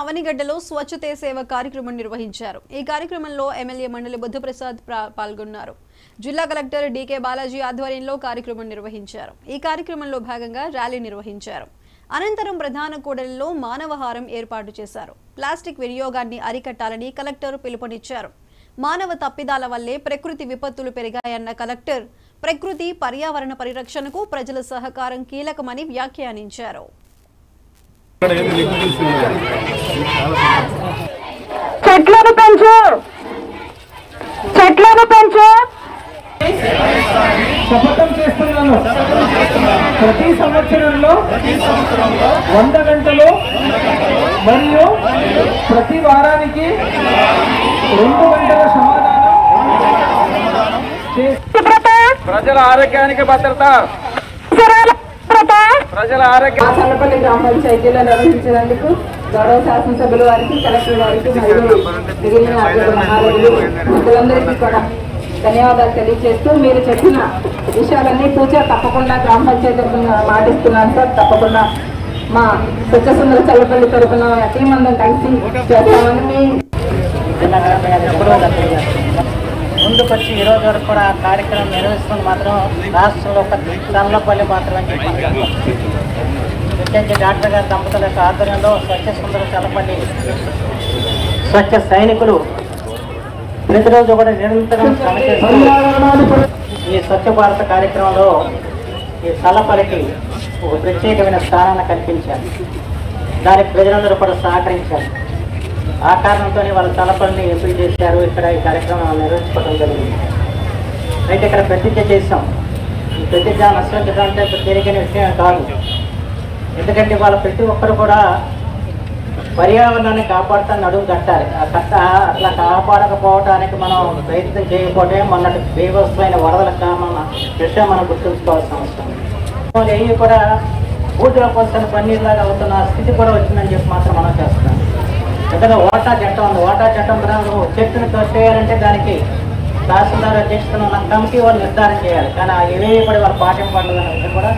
అవనిగడ్డలో స్వచ్ఛతే సేవ కార్యక్రమం నిర్వహించారు. ఈ కార్యక్రమంలో ఎమ్మెల్యే మండలి బుద్ధప్రసాద్ పాల్గొన్నారు. జిల్లా కలెక్టర్ డీకే బాలాజీ ఆధ్వర్యంలో కార్యక్రమం నిర్వహించారు. ఈ కార్యక్రమంలో భాగంగా ర్యాలీ నిర్వహించారు. అనంతరం ప్రధాన కూడలిలో మానవహారం ఏర్పాటు చేశారు. ప్లాస్టిక్ వినియోగాన్ని అరికట్టాలని కలెక్టర్ పిలుపునిచ్చారు. మానవ తప్పిదాల వల్లే ప్రకృతి విపత్తులు పెరిగాయన్న కలెక్టర్ ప్రకృతి పర్యావరణ పరిరక్షణకు ప్రజల సహకారం కీలకమని వ్యాఖ్యానించారు. చెట్లను పెంచు. చెట్లను పెంచు. శపథం చేస్తున్నాను. ప్రతి సంవత్సరంలో వంద గంటలు మరియు ప్రతి వారానికి రెండు గంటల సమాధానం ప్రజల ఆరోగ్యానికి భద్రత. ప్రజల ఆరోగ్య చల్లపల్లి గ్రామ పంచాయతీలో నిర్వహించినందుకు గౌరవ శాసనసభ్యుల వారికి కలెక్టర్ వారికి మరియు మిగిలిన కూడా ధన్యవాదాలు తెలియజేస్తూ మీరు చెప్పిన విషయాలన్నీ పూజ తప్పకుండా గ్రామ పంచాయతీ మాటిస్తున్నాను సార్. తప్పకుండా మా స్వచ్ఛసుందర చల్లపల్లి తరఫున టీం అందరం కలిసి చేస్తామని ముందుకొచ్చి ఈ రోజు వరకు కూడా ఆ కార్యక్రమం నిర్వహిస్తుంది మాత్రం రాష్ట్రంలో ఒక చల్లపల్లి మాత్రమే చెప్పాలి ముఖ్యంగా డాక్టర్ గారి దంపతుల యొక్క ఆధ్వర్యంలో స్వచ్ఛ సుందర చల్లపల్లి స్వచ్ఛ సైనికులు ప్రతిరోజు కూడా నిరంతరం ఈ స్వచ్ఛ భారత కార్యక్రమంలో ఈ చల్లపల్లికి ఒక ప్రత్యేకమైన స్థానాన్ని కల్పించారు. దానికి ప్రజలందరూ కూడా సహకరించారు. ఆ కారణంతోనే వాళ్ళ తలపల్ని ఎంపిక చేశారు. ఇక్కడ ఈ కార్యక్రమం నిర్వహించుకోవడం జరిగింది. అయితే ఇక్కడ ప్రతిజ్ఞ చేశాం. ఈ ప్రతిజ్ఞ నష్టం అంటే తేలికైన విషయం కాదు. ఎందుకంటే వాళ్ళ ప్రతి ఒక్కరు కూడా పర్యావరణాన్ని కాపాడుతాన్ని అడుగు కట్టాలి. ఆ కట్ట అట్లా కాపాడకపోవడానికి మనం ప్రయత్నం చేయకపోతే మొన్నటి బీభత్సమైన వరదల కారణం విషయం మనం గుర్తుంచుకోవాల్సిన అవసరం ఏవి కూడా బూతుల కోసం పన్నీర్లాగా అవుతున్న స్థితి కూడా వచ్చిందని చెప్పి మాత్రం మనం చేస్తున్నాం. ఎందుకంటే ఓటా చట్టం ఉంది. ఓటా చట్టం ప్రకారం చెట్టును తోసేయాలంటే దానికి తహసీల్దార్ అధ్యక్షతను ఉన్న కమిటీ వాళ్ళు నిర్ధారణ చేయాలి. కానీ ఆ ఇవేవి కూడా వాళ్ళు పాటింపడలేదు విషయం కూడా